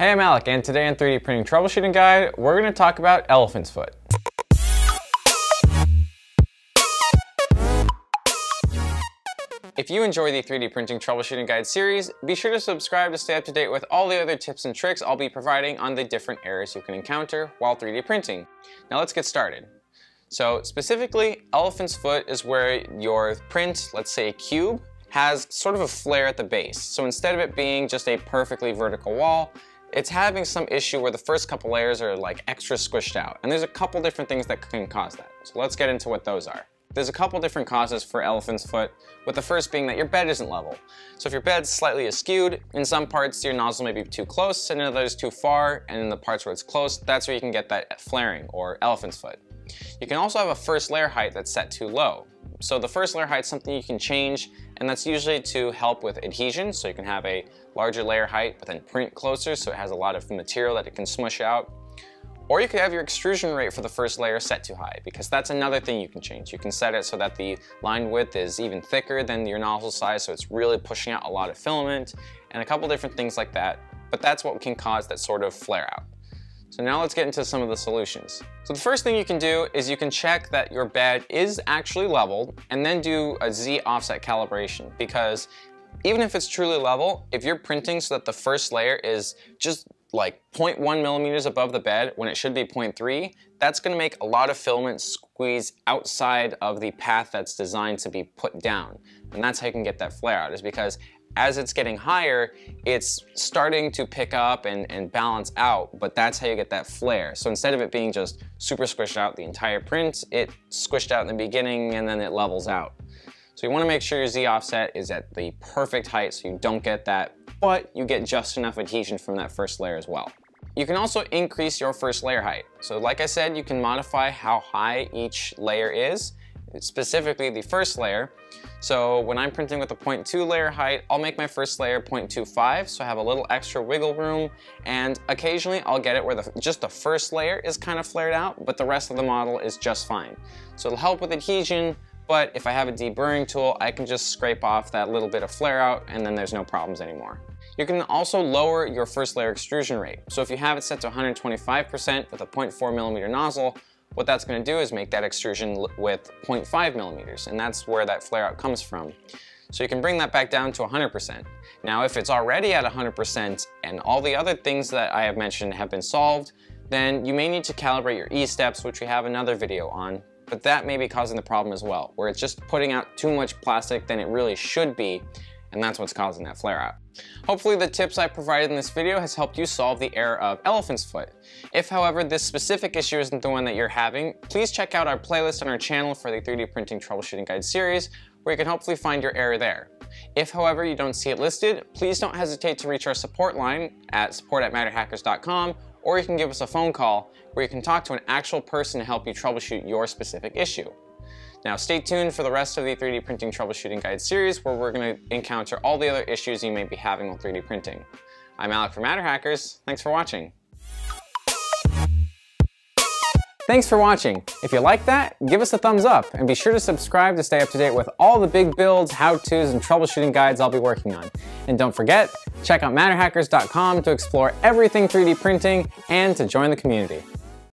Hey, I'm Alec, and today on 3D Printing Troubleshooting Guide, we're going to talk about elephant's foot. If you enjoy the 3D Printing Troubleshooting Guide series, be sure to subscribe to stay up to date with all the other tips and tricks I'll be providing on the different errors you can encounter while 3D printing. Now let's get started. So specifically, elephant's foot is where your print, let's say a cube, has sort of a flare at the base. So instead of it being just a perfectly vertical wall, it's having some issue where the first couple layers are like extra squished out. And there's a couple different things that can cause that. So let's get into what those are. There's a couple different causes for elephant's foot, with the first being that your bed isn't level. So if your bed's slightly askewed, in some parts your nozzle may be too close and in others too far, and in the parts where it's close, that's where you can get that flaring, or elephant's foot. You can also have a first layer height that's set too low. So the first layer height is something you can change, and that's usually to help with adhesion, so you can have a larger layer height, but then print closer, so it has a lot of material that it can smush out. Or you could have your extrusion rate for the first layer set too high, because that's another thing you can change. You can set it so that the line width is even thicker than your nozzle size, so it's really pushing out a lot of filament, and a couple different things like that. But that's what can cause that sort of flare out. So now let's get into some of the solutions. So the first thing you can do is you can check that your bed is actually leveled and then do a Z offset calibration because even if it's truly level, if you're printing so that the first layer is just like 0.1 millimeters above the bed when it should be 0.3, that's gonna make a lot of filament squeeze outside of the path that's designed to be put down. And that's how you can get that flare out, is because as it's getting higher, it's starting to pick up and, and balance out, but that's how you get that flare. So instead of it being just super squished out the entire print, it squished out in the beginning and then it levels out. So you wanna make sure your Z offset is at the perfect height so you don't get that, but you get just enough adhesion from that first layer as well. You can also increase your first layer height. So like I said, you can modify how high each layer is, specifically the first layer. So when I'm printing with a 0.2 layer height, I'll make my first layer 0.25, so I have a little extra wiggle room, and occasionally I'll get it where the, just the first layer is kind of flared out, but the rest of the model is just fine. So it'll help with adhesion, but if I have a deburring tool, I can just scrape off that little bit of flare out and then there's no problems anymore. You can also lower your first layer extrusion rate. So if you have it set to 125% with a 0.4 millimeter nozzle, what that's gonna do is make that extrusion with 0.5 millimeters, and that's where that flare out comes from. So you can bring that back down to 100%. Now, if it's already at 100% and all the other things that I have mentioned have been solved, then you may need to calibrate your E-steps, which we have another video on, but that may be causing the problem as well, where it's just putting out too much plastic than it really should be, and that's what's causing that flare up. Hopefully the tips I provided in this video has helped you solve the error of elephant's foot. If however this specific issue isn't the one that you're having, please check out our playlist on our channel for the 3D printing troubleshooting guide series where you can hopefully find your error there. If however you don't see it listed, please don't hesitate to reach our support line at support at matterhackers.com or you can give us a phone call where you can talk to an actual person to help you troubleshoot your specific issue. Now stay tuned for the rest of the 3D Printing Troubleshooting Guide series where we're going to encounter all the other issues you may be having with 3D printing. I'm Alec from MatterHackers. Thanks for watching. Thanks for watching. If you like that, give us a thumbs up and be sure to subscribe to stay up to date with all the big builds, how-tos, and troubleshooting guides I'll be working on. And don't forget, check out matterhackers.com to explore everything 3D printing and to join the community.